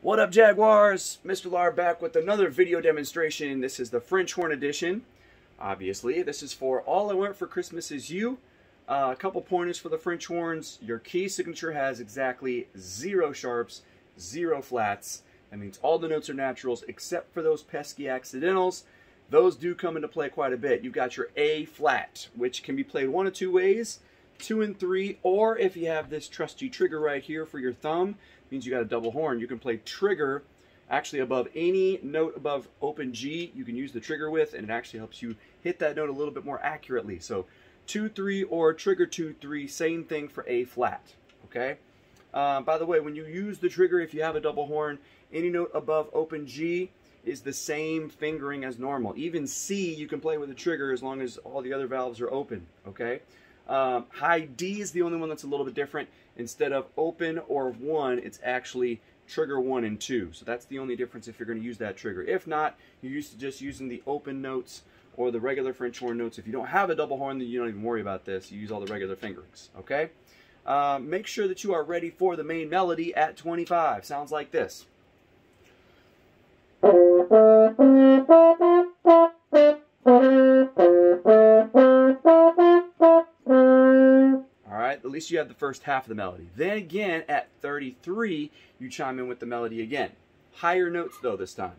What up Jaguars? Mr. Lahr back with another video demonstration. This is the French horn edition. Obviously, this is for All I Want for Christmas Is You. Uh, a couple pointers for the French horns. Your key signature has exactly zero sharps, zero flats. That means all the notes are naturals except for those pesky accidentals. Those do come into play quite a bit. You've got your A flat, which can be played one of two ways, two and three, or if you have this trusty trigger right here for your thumb, means you got a double horn. You can play trigger actually above any note above open G you can use the trigger with, and it actually helps you hit that note a little bit more accurately. So 2-3 or trigger 2-3, same thing for A flat, okay? Uh, by the way, when you use the trigger, if you have a double horn, any note above open G is the same fingering as normal. Even C, you can play with the trigger as long as all the other valves are open, okay? Um, high D is the only one that's a little bit different. Instead of open or one, it's actually trigger one and two. So that's the only difference if you're going to use that trigger. If not, you're used to just using the open notes or the regular French horn notes. If you don't have a double horn, then you don't even worry about this. You use all the regular fingerings, okay? Um, make sure that you are ready for the main melody at 25. Sounds like this. least you have the first half of the melody. Then again, at 33, you chime in with the melody again. Higher notes though this time.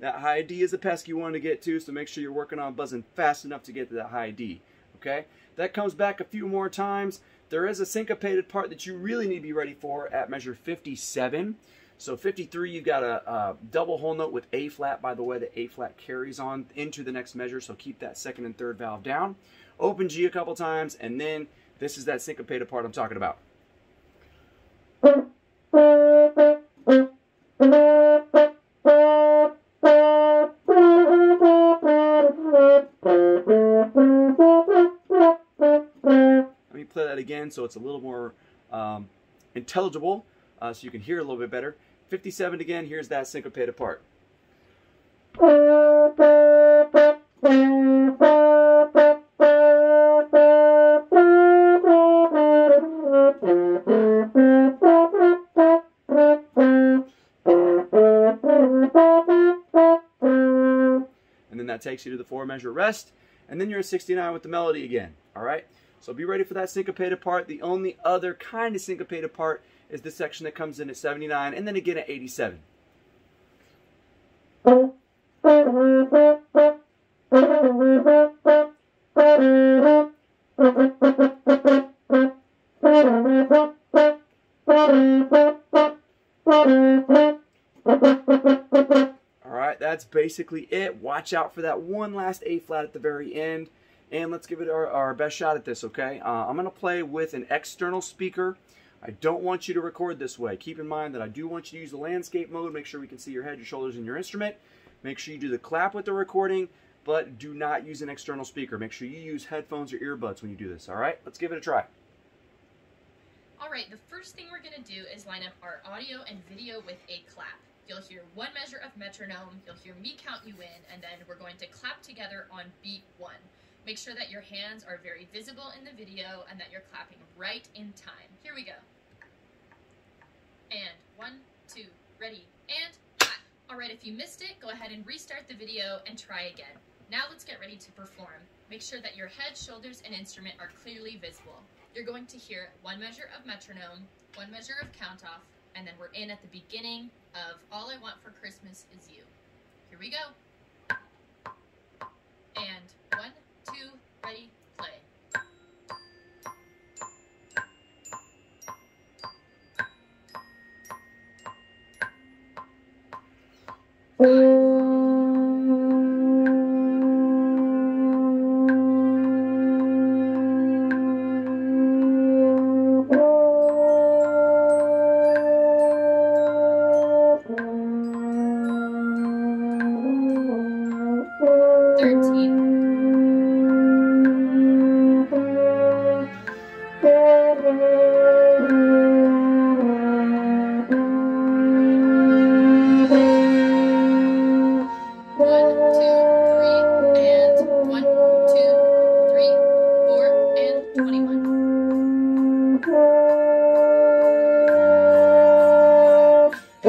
That high D is a pesky one to get to, so make sure you're working on buzzing fast enough to get to that high D. Okay? That comes back a few more times. There is a syncopated part that you really need to be ready for at measure 57. So 53, you've got a, a, double whole note with A flat. By the way, the A flat carries on into the next measure, so keep that second and third valve down. Open G a couple times, and then this is that syncopated part I'm talking about. Again so it's a little more um, intelligible uh, so you can hear a little bit better. 57 again, here's that syncopated part. And then that takes you to the four measure rest, and then you're at 69 with the melody again, all right? So be ready for that syncopated part. The only other kind of syncopated part is the section that comes in at 79 and then again at 87. That's basically it. Watch out for that one last A flat at the very end and let's give it our, our best shot at this, okay? Uh, I'm going to play with an external speaker. I don't want you to record this way. Keep in mind that I do want you to use the landscape mode. Make sure we can see your head, your shoulders, and your instrument. Make sure you do the clap with the recording, but do not use an external speaker. Make sure you use headphones or earbuds when you do this, all right? Let's give it a try. All right, the first thing we're to do is line up our audio and video with a clap. You'll hear one measure of metronome, you'll hear me count you in, and then we're going to clap together on beat one. Make sure that your hands are very visible in the video and that you're clapping right in time. Here we go. And one, two, ready, and clap. All right, if you missed it, go ahead and restart the video and try again. Now let's get ready to perform. Make sure that your head, shoulders, and instrument are clearly visible. You're going to hear one measure of metronome, one measure of count off, and then we're in at the beginning of All I Want for Christmas Is You. Here we go. And one, two, ready,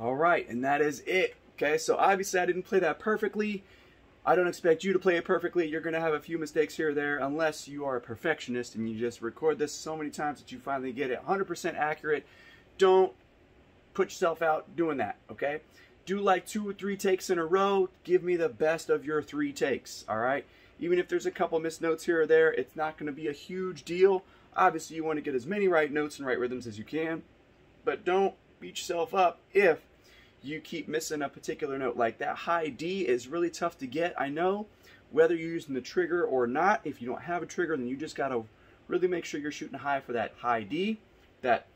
All right, and that is it. Okay, so obviously I didn't play that perfectly. I don't expect you to play it perfectly. You're going to have a few mistakes here or there unless you are a perfectionist and you just record this so many times that you finally get it 100% accurate. Don't put yourself out doing that, okay? Do like two or three takes in a row. Give me the best of your three takes, all right? Even if there's a couple missed notes here or there, it's not going to be a huge deal. Obviously, you want to get as many right notes and right rhythms as you can, but don't yourself up if you keep missing a particular note. Like that high D is really tough to get, I know. Whether you're using the trigger or not, if you don't have a trigger, then you just got to really make sure you're shooting high for that high D. That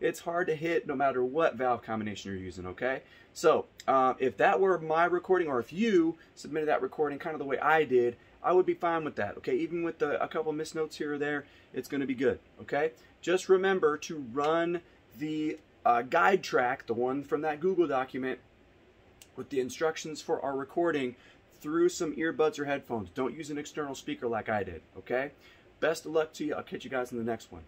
it's hard to hit no matter what valve combination you're using, okay? So, uh, if that were my recording, or if you submitted that recording kind of the way I did, I would be fine with that, okay? Even with the, a couple missed notes here or there, it's going to be good, okay? Just remember to run the uh, guide track, the one from that Google document, with the instructions for our recording through some earbuds or headphones. Don't use an external speaker like I did, okay? Best of luck to you. I'll catch you guys in the next one.